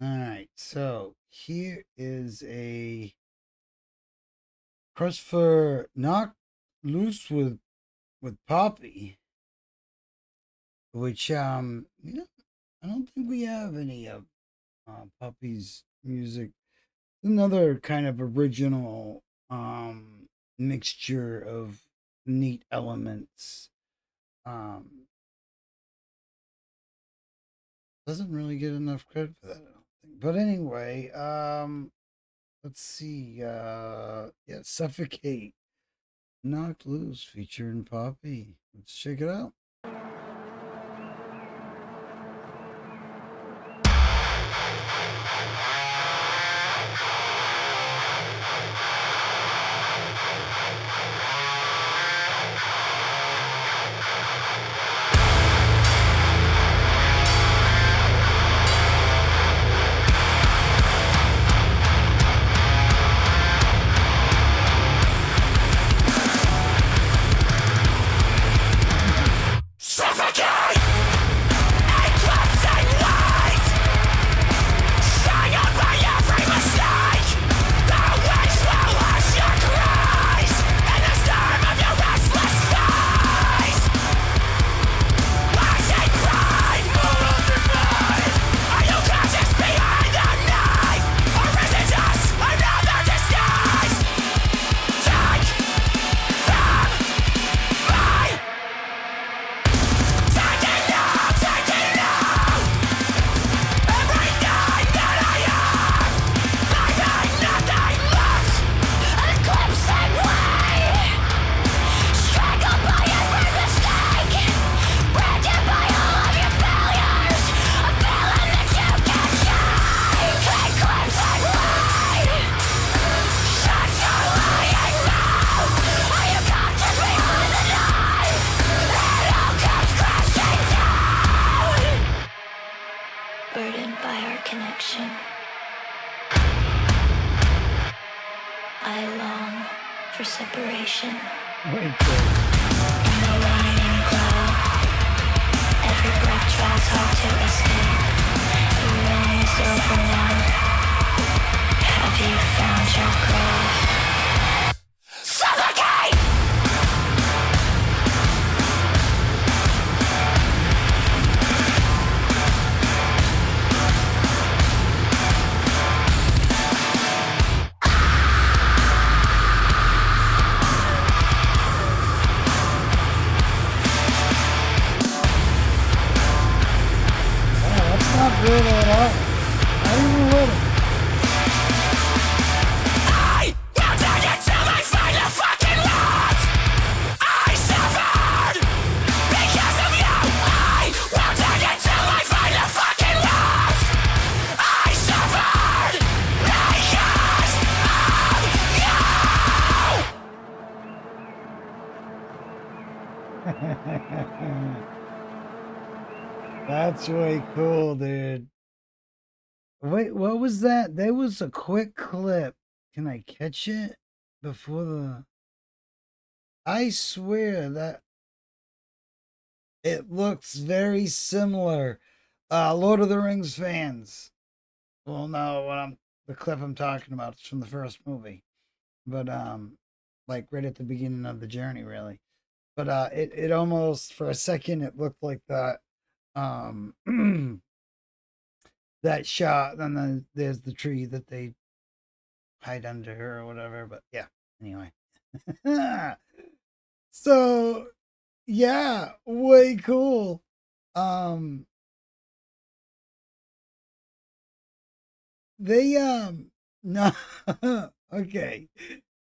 All right, so here is a for knock loose with with Poppy, which um, you know, I don't think we have any of uh, Poppy's music. Another kind of original um mixture of neat elements. Um, doesn't really get enough credit for that. But anyway, um, let's see. Uh, yeah, suffocate, knocked loose, featuring Poppy. Let's check it out. Burdened by our connection. I long for separation. Wait. In the waning glow, every breath tries hard to escape. The rain is over now. That's way cool, dude. Wait, what was that? There was a quick clip. Can I catch it before the? I swear that it looks very similar. Uh, Lord of the Rings fans will know what I'm the clip I'm talking about. It's from the first movie, but um, like right at the beginning of the journey, really. But uh, it it almost for a second it looked like that um that shot and then there's the tree that they hide under her or whatever but yeah anyway. So yeah way cool um they um no okay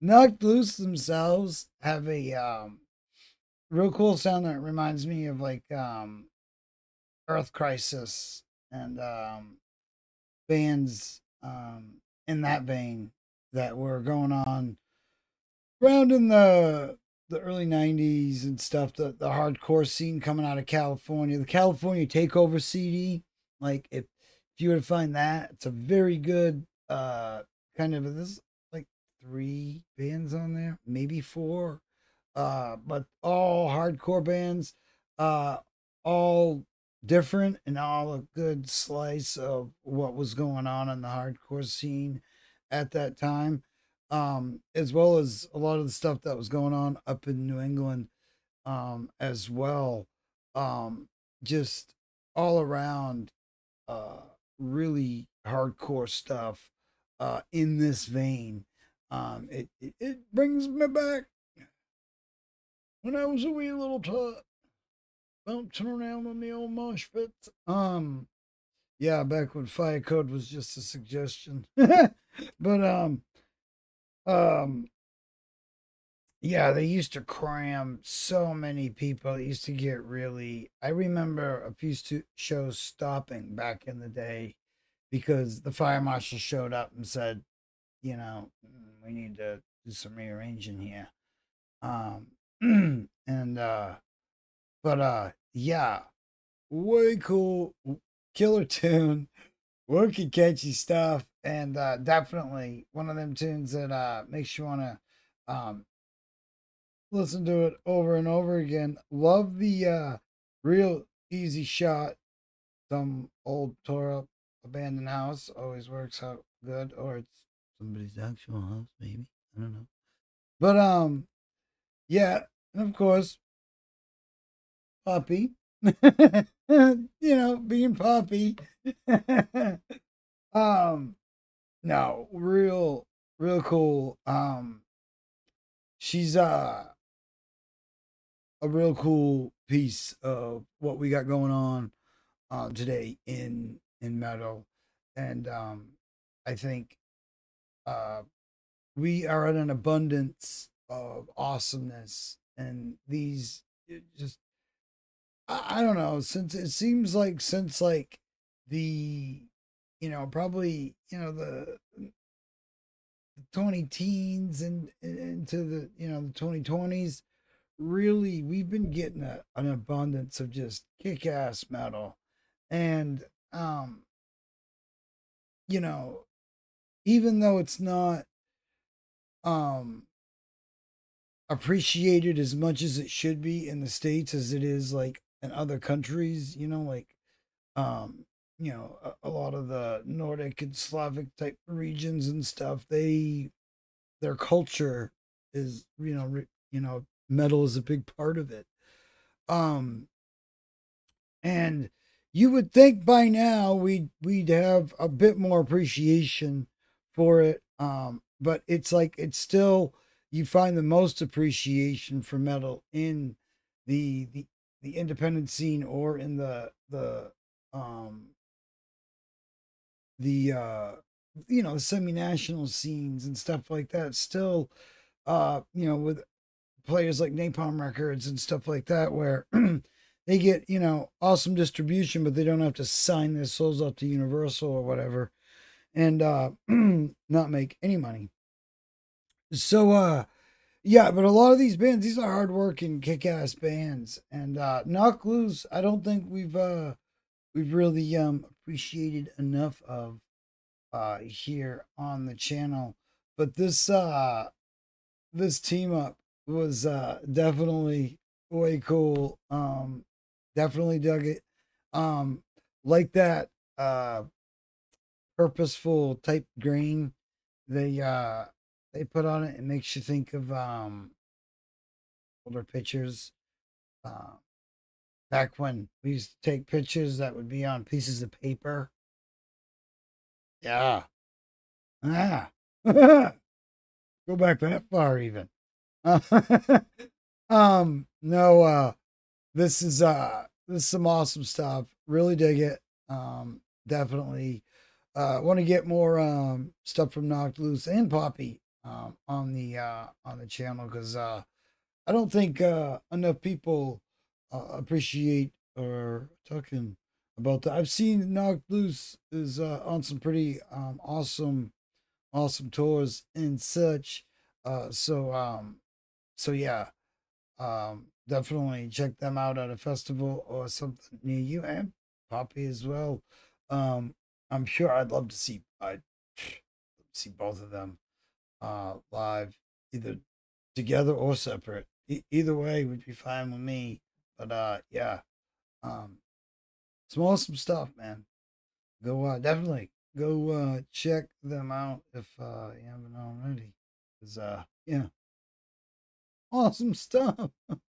knocked loose themselves have a um real cool sound that reminds me of like um Earth Crisis and um, bands um, in that vein that were going on around in the the early 90s and stuff the, the hardcore scene coming out of california the california takeover cd like if if you were to find that it's a very good uh kind of this like three bands on there maybe four uh but all hardcore bands uh all different and all a good slice of what was going on in the hardcore scene at that time, um, as well as a lot of the stuff that was going on up in New England um, as well. Um, just all around uh, really hardcore stuff uh, in this vein. Um, it, it, it brings me back when I was a wee little tot, bouncing around on the old mosh pits. Um, yeah, back when Fire Code was just a suggestion, but um, um, yeah, they used to cram so many people. It used to get really. I remember a few shows stopping back in the day because the fire marshal showed up and said, you know, "Mm, we need to do some rearranging here. Um, and uh, but uh, yeah, way cool, killer tune, wicked catchy stuff, and uh, definitely one of them tunes that uh makes you wanna um listen to it over and over again. Love the uh real easy shot. Some old tore up abandoned house always works out good, or it's somebody's actual house, maybe. I don't know. But um yeah, and of course Poppy. you know, being Poppy. um no, real real cool. Um she's uh a real cool piece of what we got going on uh, today in in metal, and um, I think uh, we are at an abundance of awesomeness, and these just I, I don't know since it seems like since like the you know probably you know the 20 teens and, and into the you know the 2020s really we've been getting a, an abundance of just kick-ass metal. And um you know even though it's not um appreciated as much as it should be in the states as it is like in other countries you know like um you know a, a lot of the nordic and slavic type regions and stuff they their culture is you know re, you know metal is a big part of it. Um and you would think by now we'd we'd have a bit more appreciation for it um but it's like it's still you find the most appreciation for metal in the the the independent scene or in the the um the uh you know semi-national scenes and stuff like that still uh you know with players like napalm records and stuff like that where they get you know awesome distribution but they don't have to sign their souls up to universal or whatever and uh not make any money. So uh yeah but a lot of these bands these are hardworking kick-ass bands. And uh knock loose i don't think we've uh we've really um appreciated enough of uh here on the channel. But this uh this team up was uh definitely way cool. Um definitely dug it. Um like that uh purposeful type grain they uh they put on it it makes you think of um older pictures uh back when we used to take pictures that would be on pieces of paper. Yeah. Ah go back that far even. Um no uh this is uh this is some awesome stuff. Really dig it. Um definitely uh want to get more um stuff from knocked loose and poppy um on the uh on the channel because uh i don't think uh enough people uh, appreciate or talking about that. I've seen knocked loose is uh on some pretty um awesome awesome tours and such. Uh so um so yeah um definitely check them out at a festival or something near you and poppy as well. Um i'm sure i'd love to see i see both of them uh live either together or separate e- either way would be fine with me but uh yeah um some awesome stuff, man. Go uh, definitely go uh, check them out if uh, you haven't already. Cause uh, yeah, awesome stuff.